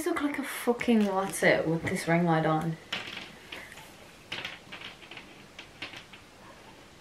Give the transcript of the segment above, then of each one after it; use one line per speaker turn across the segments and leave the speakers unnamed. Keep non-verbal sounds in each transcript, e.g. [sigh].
always look like a fucking it with this ring light on.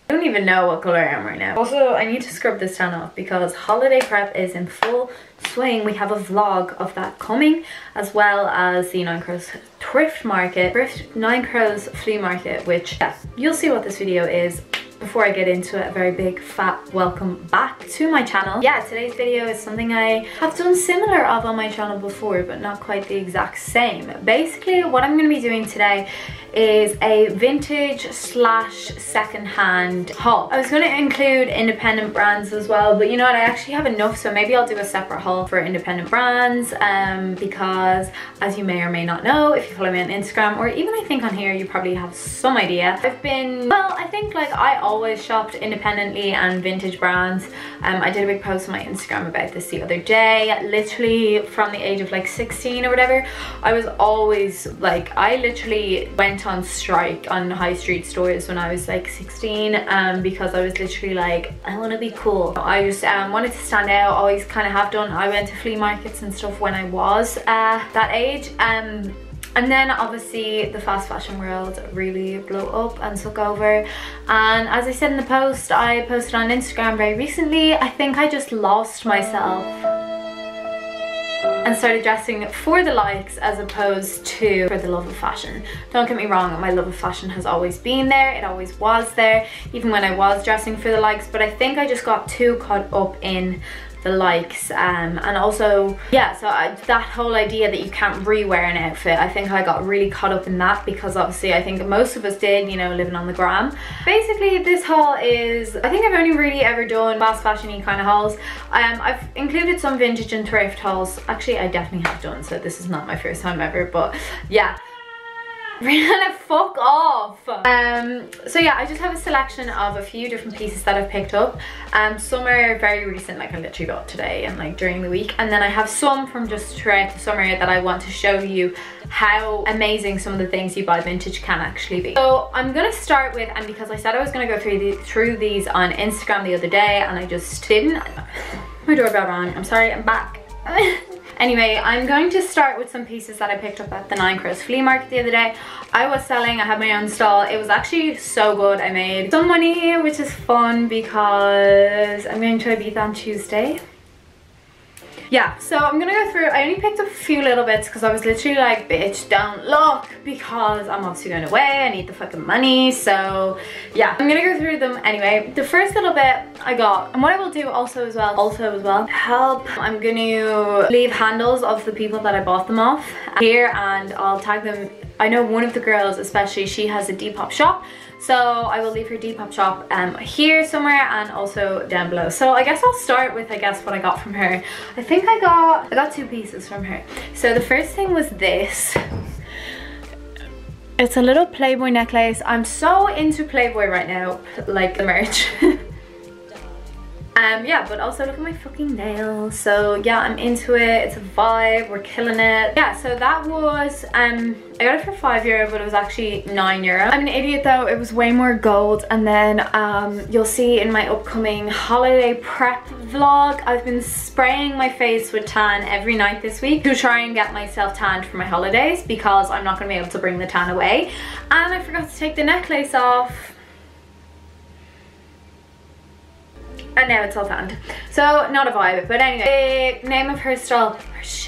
I don't even know what color I am right now. Also, I need to scrub this tan off because holiday prep is in full swing. We have a vlog of that coming as well as the Nine Crows thrift market, thrift Nine Crows flea market, which yeah, you'll see what this video is before I get into it, a very big fat welcome back to my channel. Yeah, today's video is something I have done similar of on my channel before, but not quite the exact same. Basically, what I'm going to be doing today is a vintage slash secondhand haul. I was going to include independent brands as well, but you know what, I actually have enough, so maybe I'll do a separate haul for independent brands um, because as you may or may not know, if you follow me on Instagram or even I think on here, you probably have some idea. I've been, well, I think like I always shopped independently and vintage brands. Um, I did a big post on my Instagram about this the other day, literally from the age of like 16 or whatever, I was always like, I literally went went on strike on high street stores when I was like 16 um, because I was literally like, I want to be cool. I just um, wanted to stand out, always kind of have done. I went to flea markets and stuff when I was uh, that age. Um, and then obviously the fast fashion world really blew up and took over and as I said in the post I posted on Instagram very recently I think I just lost myself and started dressing for the likes as opposed to for the love of fashion. Don't get me wrong, my love of fashion has always been there, it always was there, even when I was dressing for the likes, but I think I just got too caught up in the likes um, and also yeah so I, that whole idea that you can't rewear an outfit I think I got really caught up in that because obviously I think most of us did you know living on the gram. Basically this haul is I think I've only really ever done fast fashion kind of hauls. Um, I've included some vintage and thrift hauls. Actually I definitely have done so this is not my first time ever but yeah Rihanna, [laughs] fuck off. Um, so yeah, I just have a selection of a few different pieces that I've picked up. Um, some are very recent, like I literally got today and like during the week. And then I have some from just throughout the summer that I want to show you how amazing some of the things you buy vintage can actually be. So I'm gonna start with, and because I said I was gonna go through, the, through these on Instagram the other day and I just didn't. [laughs] My doorbell rang, I'm sorry, I'm back. [laughs] Anyway, I'm going to start with some pieces that I picked up at the Nine Crows flea market the other day. I was selling, I had my own stall. It was actually so good. I made some money, which is fun because I'm going to Ibiza on Tuesday yeah so i'm gonna go through i only picked a few little bits because i was literally like bitch don't look because i'm obviously going away i need the fucking money so yeah. I'm gonna go through them anyway. The first little bit i got and what i will do also as well also as well help i'm gonna leave handles of the people that i bought them off here and i'll tag them. I know one of the girls especially she has a depop shop so I will leave her Depop shop um, here somewhere and also down below. So I guess I'll start with, I guess, what I got from her. I think I got, I got two pieces from her. So the first thing was this. It's a little Playboy necklace. I'm so into Playboy right now, like the merch. [laughs] Um, yeah, but also look at my fucking nails. So yeah, I'm into it. It's a vibe. We're killing it. Yeah, so that was, um, I got it for five euro, but it was actually nine euro. I'm an idiot though. It was way more gold. And then um, you'll see in my upcoming holiday prep vlog, I've been spraying my face with tan every night this week to try and get myself tanned for my holidays because I'm not going to be able to bring the tan away. And I forgot to take the necklace off and now it's all tanned. So not a vibe, but anyway, the name of her stall,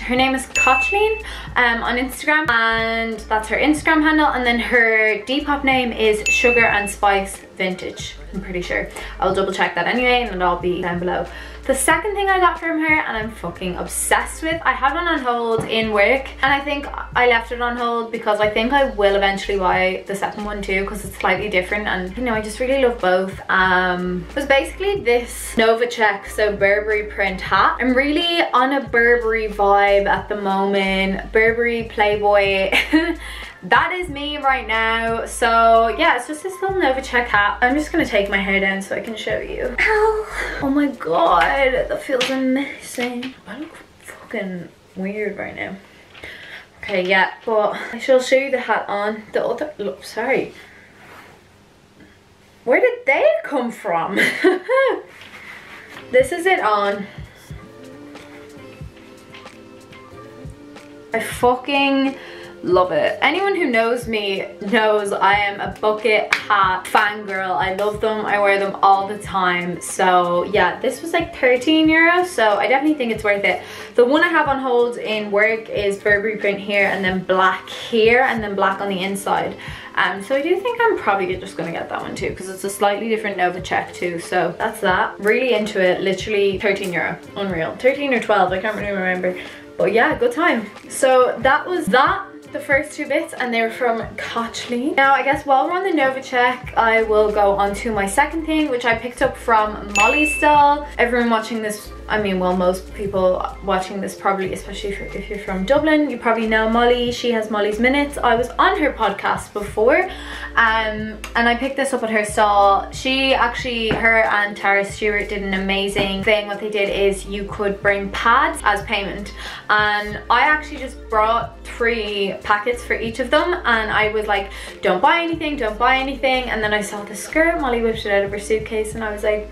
her name is Catchaleen um, on Instagram and that's her Instagram handle and then her Depop name is Sugar and Spice Vintage, I'm pretty sure. I'll double check that anyway and it'll all be down below. The second thing I got from her and I'm fucking obsessed with, I had one on hold in work and I think I left it on hold because I think I will eventually buy the second one too because it's slightly different and you know I just really love both. Um, it was basically this Nova check, so Burberry print hat. I'm really on a Burberry vibe at the moment, Burberry Playboy. [laughs] that is me right now. So yeah it's just this little Nova check hat. I'm just gonna take my hair down so I can show you. Ow. oh my god that feels amazing. I look fucking weird right now. Okay yeah but I shall show you the hat on. The other look sorry. Where did they come from? [laughs] This is it on. I fucking love it. Anyone who knows me knows I am a bucket hat fangirl. I love them. I wear them all the time. So yeah, this was like 13 euros. So I definitely think it's worth it. The one I have on hold in work is Burberry print here and then black here and then black on the inside. Um, so I do think I'm probably just gonna get that one too because it's a slightly different Nova check too. So that's that. Really into it. Literally 13 euro. Unreal. 13 or 12. I can't really remember. But yeah, good time. So that was that the first two bits and they were from Cotchley. Now I guess while we're on the Nova check I will go on to my second thing which I picked up from Molly's stall. Everyone watching this I mean, well, most people watching this probably, especially if you're, if you're, from Dublin, you probably know Molly. She has Molly's Minutes. I was on her podcast before um, and I picked this up at her stall. She actually, her and Tara Stewart did an amazing thing. What they did is you could bring pads as payment and I actually just brought three packets for each of them and I was like, don't buy anything, don't buy anything. And then I saw the skirt, Molly whipped it out of her suitcase and I was like,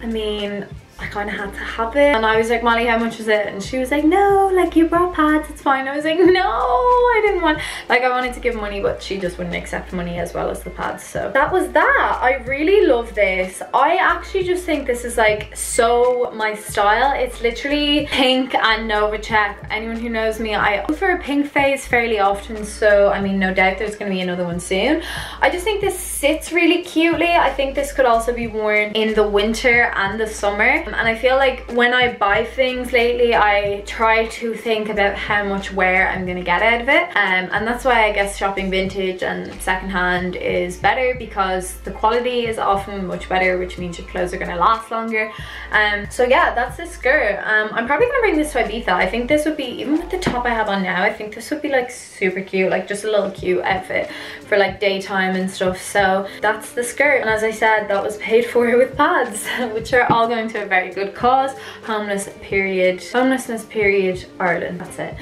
I mean, I kind of had to have it. And I was like, Molly, how much was it? And she was like, no, like you brought pads, it's fine. I was like, no, I didn't want, like I wanted to give money, but she just wouldn't accept money as well as the pads. So that was that. I really love this. I actually just think this is like so my style. It's literally pink and Nova check. Anyone who knows me, I go for a pink phase fairly often. So, I mean, no doubt there's gonna be another one soon. I just think this sits really cutely. I think this could also be worn in the winter and the summer and I feel like when I buy things lately I try to think about how much wear I'm gonna get out of it. Um, and that's why I guess shopping vintage and secondhand is better because the quality is often much better which means your clothes are gonna last longer. Um, so yeah that's the skirt. Um, I'm probably gonna bring this to Ibiza. I think this would be even with the top I have on now I think this would be like super cute like just a little cute outfit for like daytime and stuff. So that's the skirt. And as I said that was paid for [laughs] with pads [laughs] which are all going to a very very good cause. Homeless period homelessness period Ireland. That's it.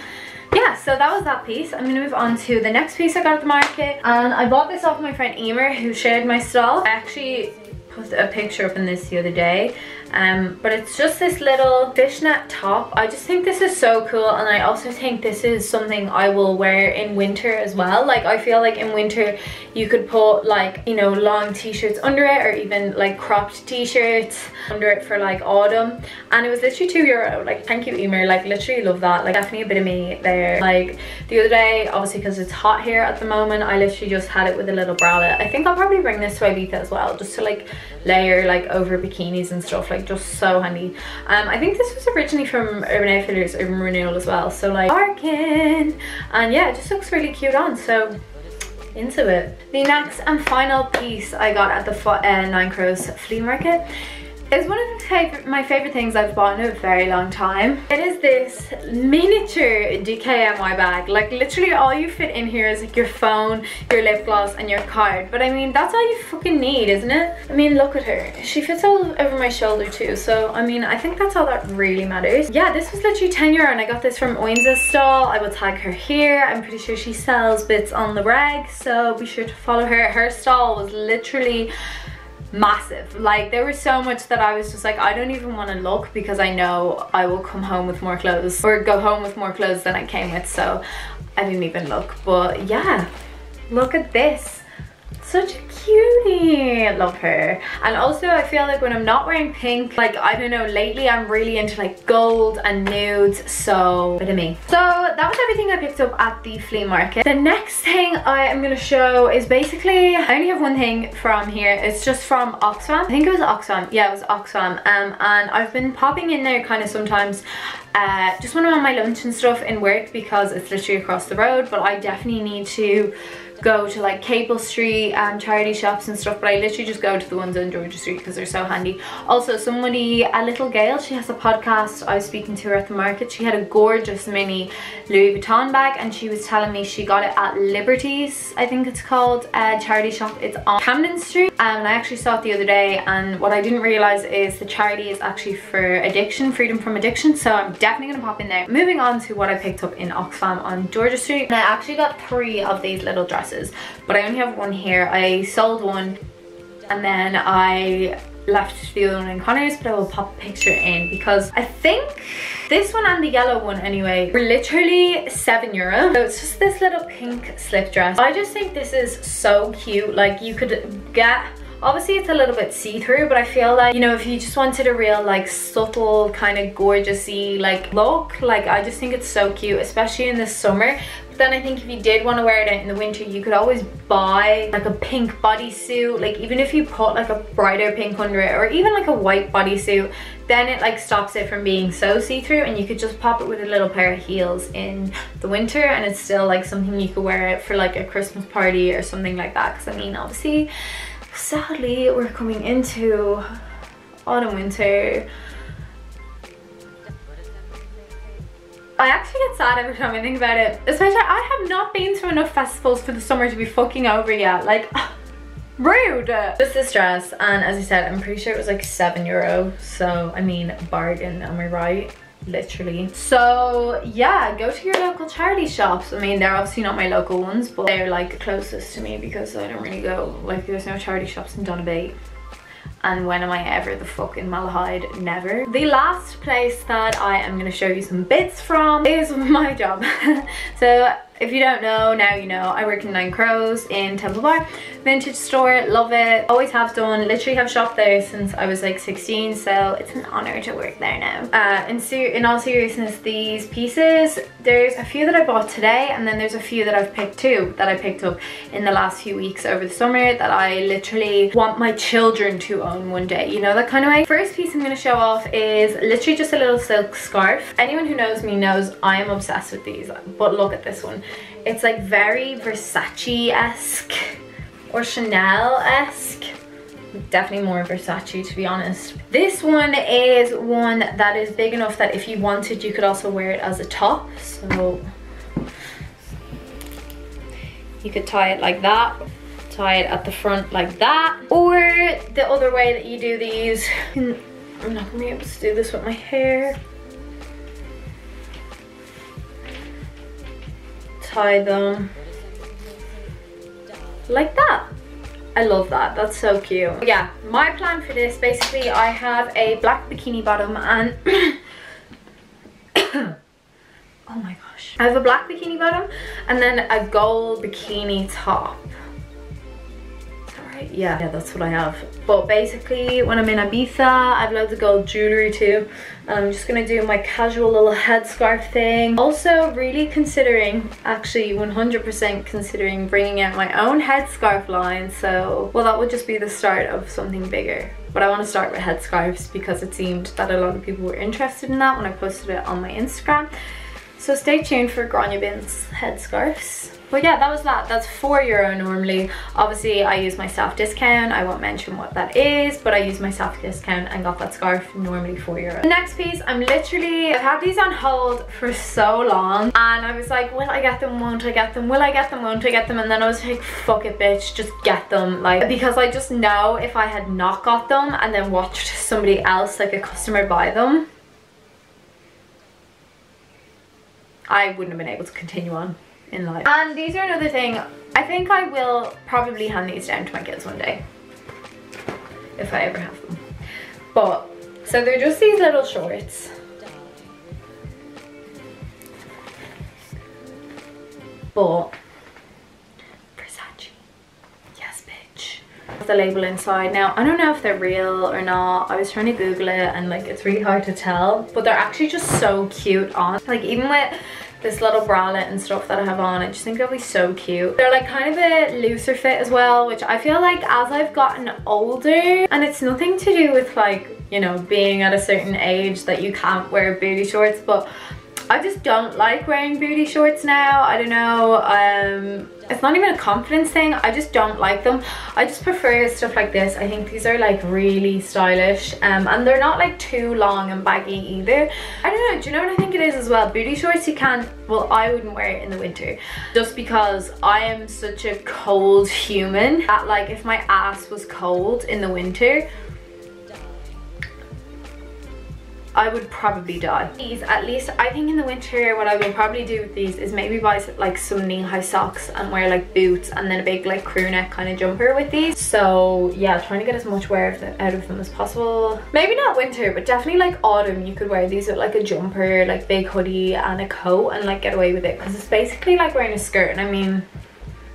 Yeah so that was that piece. I'm gonna move on to the next piece i got at the market. And i bought this off my friend emer who shared my stall. I actually put a picture up in this the other day um, but it's just this little fishnet top. I just think this is so cool and I also think this is something I will wear in winter as well. Like I feel like in winter you could put like you know long t-shirts under it or even like cropped t-shirts under it for like autumn. And it was literally two euro. Like thank you Emer. Like literally love that. Like definitely a bit of me there. Like the other day obviously because it's hot here at the moment I literally just had it with a little bralette. I think I'll probably bring this to Ibiza as well just to like layer like over bikinis and stuff like just so handy um i think this was originally from urban outfitters urban renewal as well so like bargain and yeah it just looks really cute on so into it. The next and final piece i got at the uh, nine crows flea market it's one of my favorite things I've bought in a very long time. It is this miniature DKNY bag. Like literally all you fit in here is like your phone, your lip gloss and your card. But I mean, that's all you fucking need, isn't it? I mean, look at her. She fits all over my shoulder too. So, I mean, I think that's all that really matters. Yeah, this was literally 10 euro and I got this from Oyinza's stall. I will tag her here. I'm pretty sure she sells bits on the reg. So be sure to follow her. Her stall was literally massive. Like there was so much that I was just like I don't even want to look because I know I will come home with more clothes or go home with more clothes than I came with so I didn't even look. But yeah look at this such a cutie! I love her. And also I feel like when I'm not wearing pink like I don't know lately I'm really into like gold and nudes so bit of me. So that was everything I picked up at the flea market. The next thing I am gonna show is basically I only have one thing from here. It's just from Oxfam. I think it was Oxfam. Yeah it was Oxfam. Um, and I've been popping in there kind of sometimes uh, just when I'm on my lunch and stuff in work because it's literally across the road but I definitely need to go to like Capel Street and charity shops and stuff but I literally just go to the ones on George's Street because they're so handy. Also somebody, a little Gail, she has a podcast, I was speaking to her at the market, she had a gorgeous mini Louis Vuitton bag and she was telling me she got it at Liberties, I think it's called, a charity shop, it's on Camden Street um, and I actually saw it the other day and what I didn't realise is the charity is actually for addiction, freedom from addiction. So I'm definitely going to pop in there. Moving on to what I picked up in Oxfam on George's Street. And I actually got three of these little dresses dresses but I only have one here. I sold one and then I left the other one in Connor's, but I will pop a picture in because I think this one and the yellow one anyway were literally seven euro. So it's just this little pink slip dress. I just think this is so cute. Like you could get Obviously it's a little bit see-through, but I feel like, you know, if you just wanted a real like subtle kind of gorgeousy like look, like I just think it's so cute, especially in the summer. Then I think if you did want to wear it out in the winter, you could always buy like a pink bodysuit. Like even if you put like a brighter pink under it or even like a white bodysuit, then it like stops it from being so see-through and you could just pop it with a little pair of heels in the winter and it's still like something you could wear it for like a Christmas party or something like that. Because I mean, obviously sadly we're coming into autumn winter I actually get sad every time I think about it. Especially I have not been to enough festivals for the summer to be fucking over yet. Like [sighs] rude! This dress and as I said I'm pretty sure it was like seven euro. So I mean bargain am I right? Literally. So yeah go to your local charity shops. I mean they're obviously not my local ones but they're like closest to me because i don't really go like there's no charity shops in Donabate and when am I ever the fuck in Malahide? Never. The last place that I am going to show you some bits from is [laughs] my job. [laughs] so if you don't know, now you know. I work in Nine Crows in Temple Bar. Vintage store, love it. Always have done. Literally have shopped there since I was like 16, so it's an honor to work there now. Uh, in, in all seriousness, these pieces, there's a few that I bought today, and then there's a few that I've picked too, that I picked up in the last few weeks over the summer that I literally want my children to own one day. You know, that kind of way. First piece I'm going to show off is literally just a little silk scarf. Anyone who knows me knows I am obsessed with these, but look at this one. It's like very Versace-esque or Chanel-esque. Definitely more Versace to be honest. This one is one that is big enough that if you wanted you could also wear it as a top. So you could tie it like that tie it at the front like that or the other way that you do these I'm not gonna be able to do this with my hair tie them like that. I love that, that's so cute. Yeah, my plan for this, basically I have a black bikini bottom and [coughs] [coughs] oh my gosh. I have a black bikini bottom and then a gold bikini top Yeah, yeah, that's what I have. But basically, when I'm in Ibiza, I have loads of gold jewelry too. I'm just gonna do my casual little headscarf thing. Also, really considering, actually 100% considering bringing out my own headscarf line. So, well, that would just be the start of something bigger. But I want to start with headscarves because it seemed that a lot of people were interested in that when I posted it on my Instagram. So stay tuned for Grainne Binns headscarves. But yeah, that was that. That's four euro normally. Obviously, I use my staff discount. I won't mention what that is, but I use my staff discount and got that scarf normally four euro. The next piece, I'm literally, I've had these on hold for so long and I was like, will I get them? Won't I get them? Will I get them? Won't I get them? And then I was like, fuck it, bitch, just get them. Like, because I just know if I had not got them and then watched somebody else, like a customer buy them, I wouldn't have been able to continue on in life. And these are another thing, I think I will probably hand these down to my kids one day. If I ever have them. But, so they're just these little shorts. But, Versace, yes bitch. The label inside. Now, I don't know if they're real or not. I was trying to Google it and like it's really hard to tell. But they're actually just so cute on. Like even with this little bralette and stuff that I have on. I just think they'll be so cute. They're like kind of a looser fit as well, which I feel like as I've gotten older, and it's nothing to do with like, you know, being at a certain age that you can't wear booty shorts, but I just don't like wearing booty shorts now. I don't know. Um, it's not even a confidence thing. I just don't like them. I just prefer stuff like this. I think these are like really stylish um, and they're not like too long and baggy either. I don't know. Do you know what I think it is as well? Booty shorts you can't, well, I wouldn't wear it in the winter just because I am such a cold human that like if my ass was cold in the winter, I would probably die. These, at least I think in the winter what I would probably do with these is maybe buy like some knee-high socks and wear like boots and then a big like crew neck kind of jumper with these. So yeah, trying to get as much wear out of them as possible. Maybe not winter, but definitely like autumn you could wear these with like a jumper, like big hoodie and a coat and like get away with it because it's basically like wearing a skirt and I mean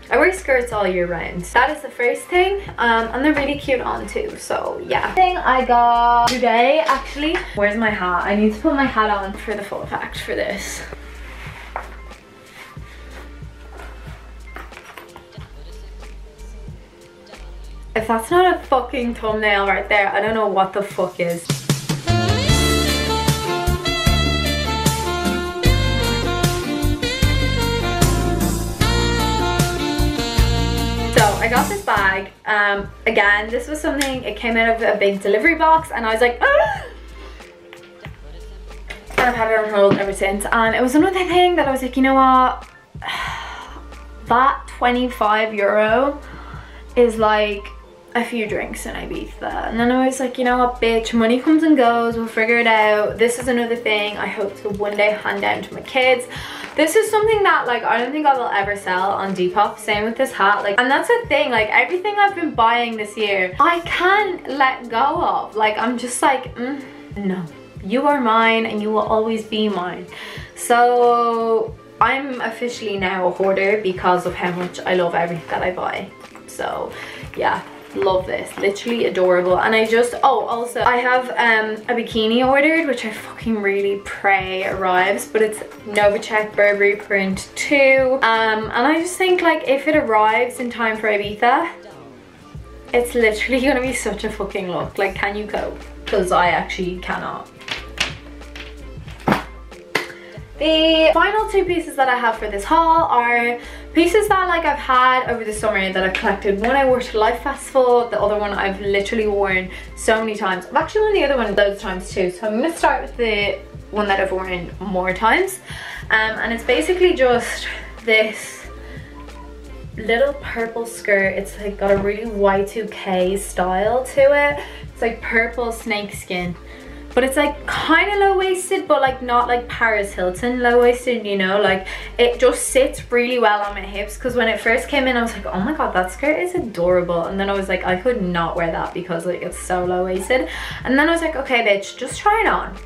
I wear skirts all year round. That is the first thing. Um, and they're really cute on too. So yeah. Thing I got today actually. Where's my hat? I need to put my hat on for the full effect for this. If that's not a fucking thumbnail right there, I don't know what the fuck is. I got this bag. Um, again, this was something, it came out of a big delivery box and I was like, ah! And I've had it on hold ever since. And it was another thing that I was like, you know what? [sighs] That 25 euro is like a few drinks in Ibiza. And then I was like, you know what, bitch, money comes and goes, we'll figure it out. This is another thing I hope to one day hand down to my kids. This is something that like I don't think I will ever sell on Depop. Same with this hat. Like, and that's the thing, like everything I've been buying this year, I can't let go of. Like, I'm just like, mm, no, you are mine and you will always be mine. So I'm officially now a hoarder because of how much I love everything that I buy. So yeah, love this. Literally adorable. And i just oh also i have um a bikini ordered which i fucking really pray arrives but it's nova check burberry print 2 um and i just think like if it arrives in time for ibiza it's literally [laughs] gonna be such a fucking look like can you go? Because i actually cannot the final two pieces that I have for this haul are pieces that like I've had over the summer that I've collected. One I wore to Life Festival, the other one I've literally worn so many times. I've actually worn the other one those times too. So I'm gonna start with the one that I've worn more times. Um, and it's basically just this little purple skirt. It's like got a really Y2K style to it. It's like purple snakeskin but it's like kind of low-waisted but like not like Paris Hilton low-waisted you know? Like it just sits really well on my hips because when it first came in I was like oh my god that skirt is adorable. And then I was like I could not wear that because like it's so low-waisted and then I was like okay bitch just try it on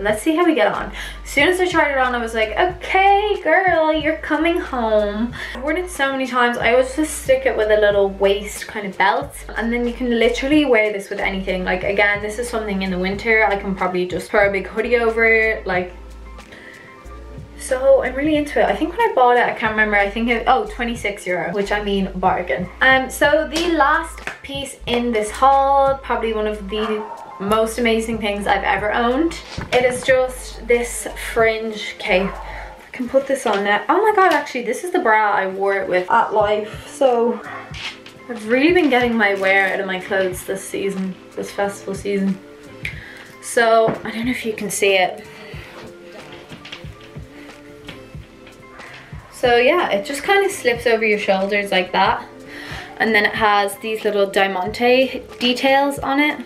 let's see how we get on. As soon as I tried it on, I was like, okay, girl, you're coming home. I've worn it so many times. I always just stick it with a little waist kind of belt. And then you can literally wear this with anything. Like, again, this is something in the winter. I can probably just throw a big hoodie over it. Like, so I'm really into it. I think when I bought it, I can't remember, I think it, oh, 26 euro, which I mean bargain. Um, so the last piece in this haul, probably one of the most amazing things I've ever owned. It is just this fringe cape. I can put this on now. Oh my god, actually, this is the bra I wore it with at life. So I've really been getting my wear out of my clothes this season, this festival season. So I don't know if you can see it. So yeah, it just kind of slips over your shoulders like that. And then it has these little diamante details on it.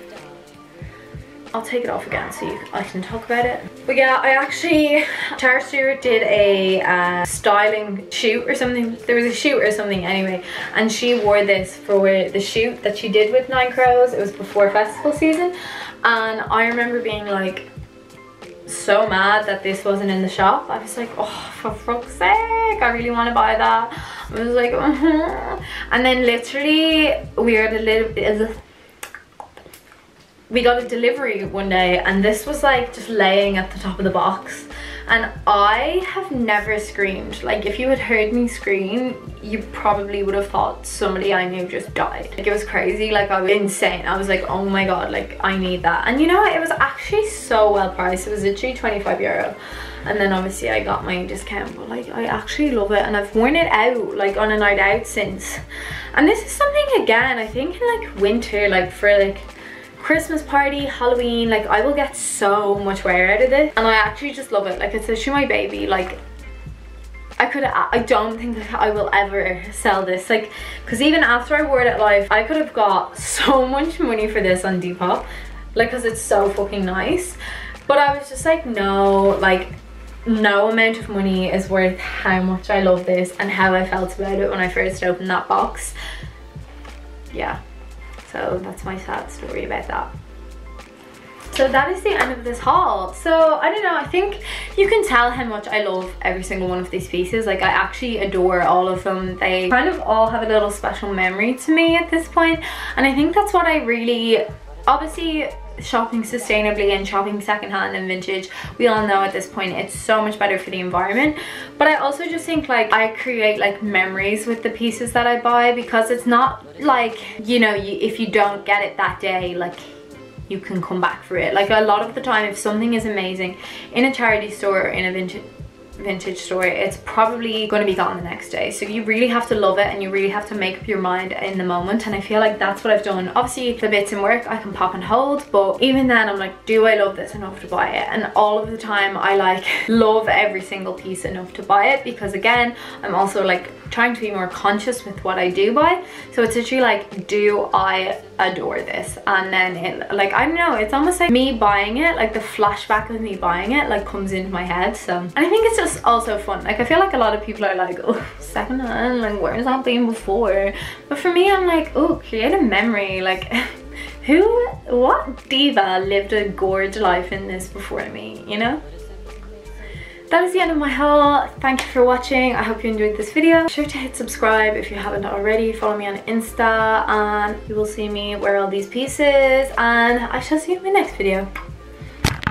I'll take it off again so you, I can talk about it. But yeah, I actually, Tara Stewart did a uh, styling shoot or something. There was a shoot or something anyway. And she wore this for the shoot that she did with Nine Crows. It was before festival season. And I remember being like, so mad that this wasn't in the shop. I was like, oh, for fuck's sake, I really want to buy that. I was like, [laughs] uh -huh. and then literally we are a little we got a delivery one day and this was like just laying at the top of the box. And I have never screamed. Like if you had heard me scream you probably would have thought somebody I knew just died. Like it was crazy. Like I was insane. I was like oh my god like I need that. And you know what? It was actually so well priced. It was literally 25 euro. And then obviously I got my discount but like I actually love it and I've worn it out like on a night out since. And this is something again I think in like winter like for like Christmas party, Halloween, like I will get so much wear out of this. And I actually just love it. Like it's literally my baby, like I could I don't think I will ever sell this. Like because even after I wore it at life I could have got so [laughs] much money for this on Depop. Like because it's so fucking nice. But I was just like, no, like no amount of money is worth how much I love this and how I felt about it when I first opened that box. Yeah, so that's my sad story about that. So that is the end of this haul. So I don't know, I think you can tell how much I love every single one of these pieces. Like I actually adore all of them. They kind of all have a little special memory to me at this point. And I think that's what I really, obviously shopping sustainably and shopping secondhand and vintage we all know at this point it's so much better for the environment. But i also just think like i create like memories with the pieces that i buy because it's not like you know you, if you don't get it that day like you can come back for it. Like a lot of the time if something is amazing in a charity store or in a vintage vintage store it's probably going to be gone the next day. So you really have to love it and you really have to make up your mind in the moment. And I feel like that's what I've done. Obviously the bits in work I can pop and hold but even then I'm like do I love this enough to buy it? And all of the time I like [laughs] love every single piece enough to buy it because again I'm also like trying to be more conscious with what I do buy. So it's actually like do I adore this? And then it like I don't know it's almost like me buying it like the flashback of me buying it like comes into my head. So and I think it's just also fun like I feel like a lot of people are like oh secondhand like where's that been before but for me I'm like oh create a memory like [laughs] who what diva lived a gorge life in this before me you know that is the end of my haul. Thank you for watching. I hope you enjoyed this video. Be sure to hit subscribe if you haven't already. Follow me on Insta and you will see me wear all these pieces and I shall see you in my next video.